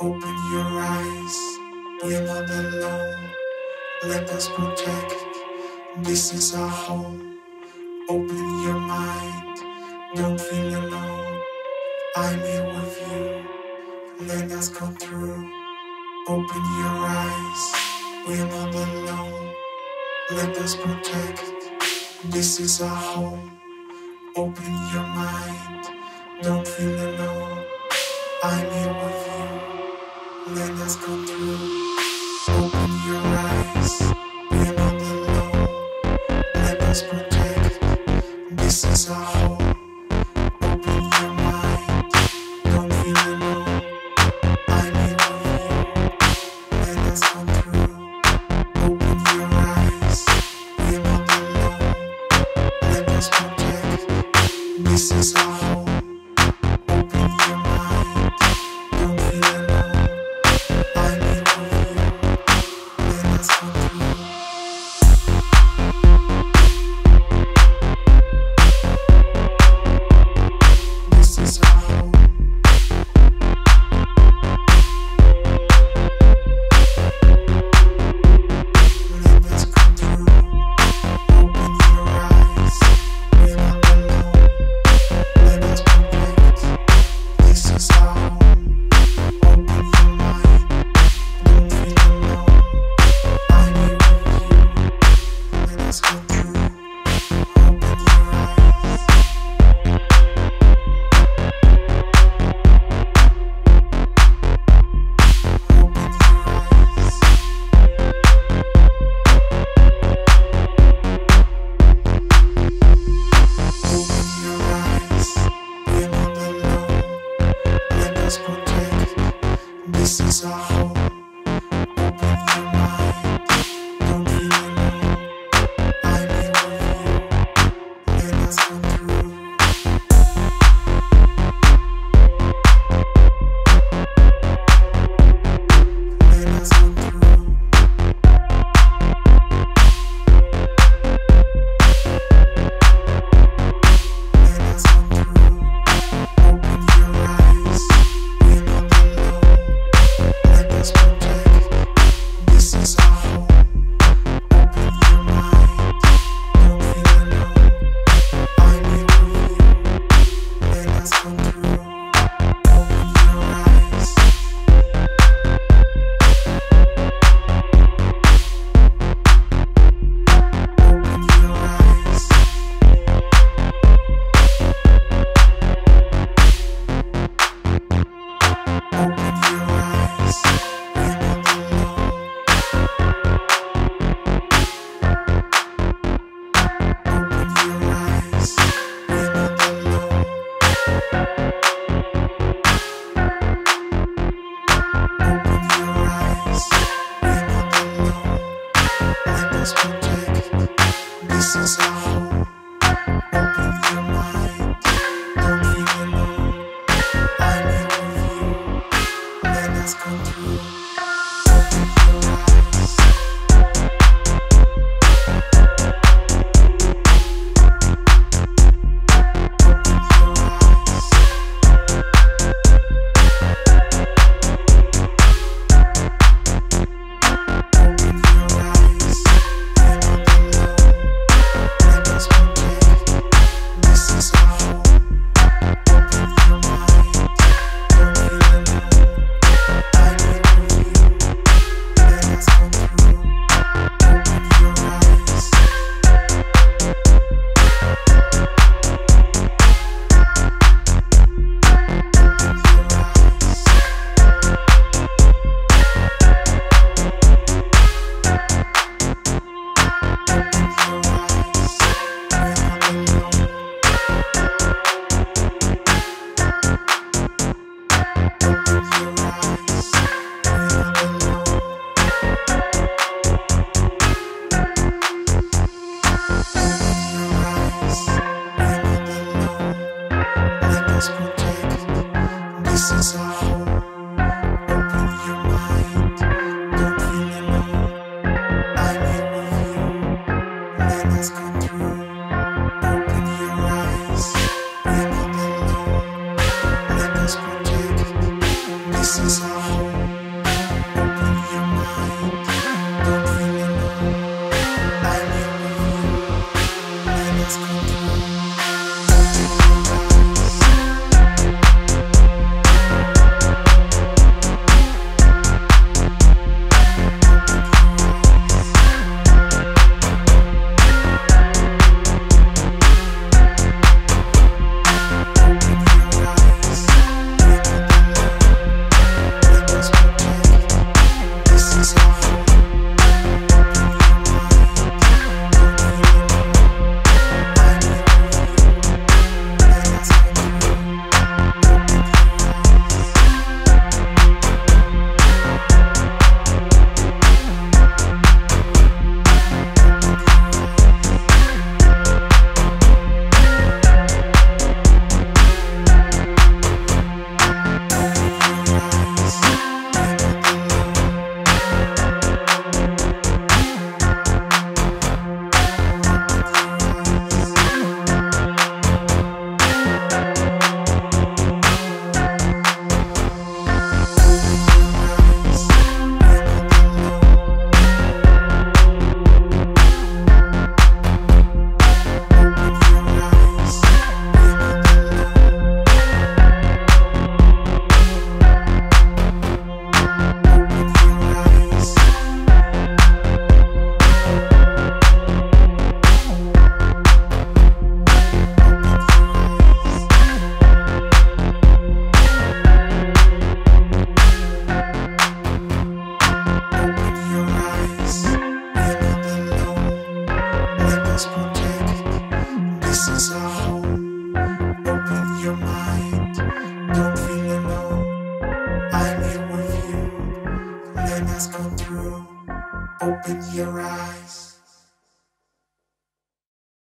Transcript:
Open your eyes, we're not alone. Let us protect, this is our home. Open your mind, don't feel alone. I'm here with you, let us come through. Open your eyes, we're not alone. Let us protect, this is our home. Open your mind, don't feel alone. places. It's all. hope. Since This is our home. Open your mind. Don't feel alone. I'm here with. Let us go. Open your eyes. Let us protect. This is our. Open your mind. Don't feel alone. I'm. Let us go.